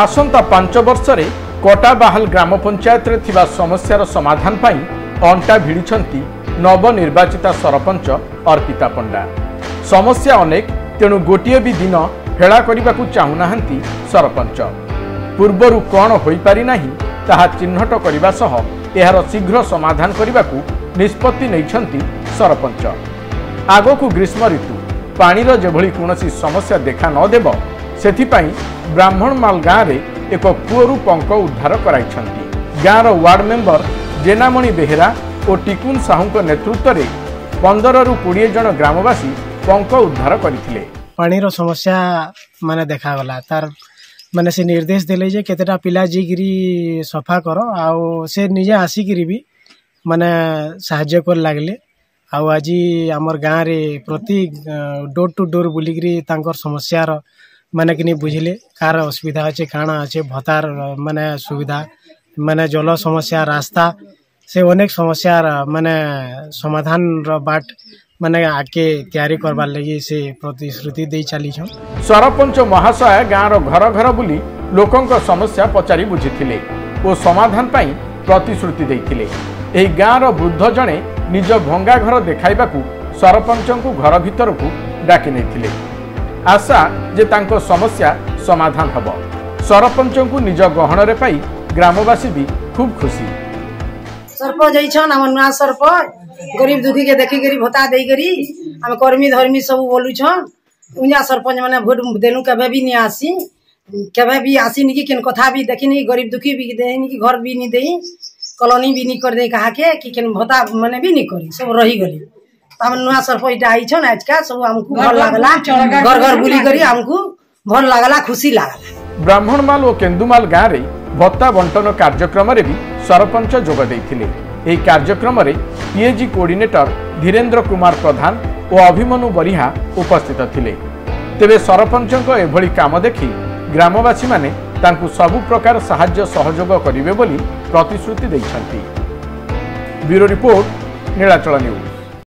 ଆସନ୍ତା ପାଞ୍ଚ ବର୍ଷରେ କଟାବାହାଲ ଗ୍ରାମ ପଞ୍ଚାୟତରେ ଥିବା ସମସ୍ୟାର ସମାଧାନ ପାଇଁ ଅଣ୍ଟା ଭିଡ଼ିଛନ୍ତି ନବନିର୍ବାଚିତା ସରପଞ୍ଚ ଅର୍ପିତା ପଣ୍ଡା ସମସ୍ୟା ଅନେକ ତେଣୁ ଗୋଟିଏ ବି ଦିନ ହେଳା କରିବାକୁ ଚାହୁଁନାହାନ୍ତି ସରପଞ୍ଚ ପୂର୍ବରୁ କ'ଣ ହୋଇପାରିନାହିଁ ତାହା ଚିହ୍ନଟ କରିବା ସହ ଏହାର ଶୀଘ୍ର ସମାଧାନ କରିବାକୁ ନିଷ୍ପତ୍ତି ନେଇଛନ୍ତି ସରପଞ୍ଚ ଆଗକୁ ଗ୍ରୀଷ୍ମ ଋତୁ ପାଣିର ଯେଭଳି କୌଣସି ସମସ୍ୟା ଦେଖା ନଦେବ त्यतिप्रो ब्राह्मणमा गाँडे एक पूर् पंक उद्धार कराई गाँ र वार्ड मेम्बर जेनामणी बेहेरा नेतृत्व न पन्ध्र रु जन ग्रामवासी पंक उद्धार गरिस्या मेकला मेर निर्देशले केतेटा पिला जीकरी सफा कर आजे आसिक महाले आउँ गाँ र प्रति डोर टू डोर बुलिक समस्यार मैंने कि नहीं बुझे कार असुविधा अच्छे काण अच्छे भतार मान सुविधा मान जल समस्या रास्ता से अनेक समस्या मान समाधान बाट मैंने आगे तैयारी करवार लगी से प्रतिश्रुति चली सरपंच महाशय गाँव घर घर बुली लोकों समस्या पचारि बुझी और समाधान प्रतिश्रुति गाँव रुद्ध जड़े निज भंगा घर देखा सरपंच को घर भितर को डाकी ଆଶା ଯେ ତାଙ୍କ ସମସ୍ୟା ସମାଧାନ ହେବ ସରପଞ୍ଚଙ୍କୁ ନିଜ ଗହଣରେ ପାଇ ଗ୍ରାମବାସୀ ବି ଖୁବ୍ ଖୁସି ସର୍ପ ଯାଇଛନ୍ ଆମ ନୂଆ ସର୍ପ ଗରିବ ଦୁଃଖୀକେ ଦେଖିକରି ଭତ୍ତା ଦେଇକରି ଆମେ କର୍ମୀ ଧର୍ମୀ ସବୁ ବୋଲୁଛନ୍ ଉଞ୍ଜା ସରପଞ୍ଚ ମାନେ ଭୋଟ ଦେଲୁ କେବେ ବି ନି ଆସି କେବେ ବି ଆସିନି କି କେନ୍ କଥା ବି ଦେଖିନି ଗରିବ ଦୁଃଖୀ ବି ଦେଇନି କି ଘର ବି ନି ଦେଇ କଲୋନି ବି ନି କରିଦେଇ କାହାକେ କି କେନ୍ ଭତ୍ତା ମାନେ ବି ନି କରି ସବୁ ରହିଗଲେ अब नुवा सरपञ्च आइछन् आजका सब आमकु भल लागला घर घर बुली गरी आमकु भल लागला खुसी लागला ब्राह्मणमाल ओ केन्दुमाल गाँव भत्ता बंटन कार्यक्रम रे भी सरपंच जोग देथिले ए कार्यक्रम रे पीएजी कोऑर्डिनेटर धीरेन्द्र कुमार प्रधान ओ अभिमनु बरिहा उपस्थित थिले तेबे सरपंचक एभळी काम देखि ग्रामवासी माने तांकु सबु प्रकार सहाय्य सहयोग करिवे बोली प्रतिश्रुति देइछन्ती ब्युरो रिपोर्ट नीलाचल न्यूज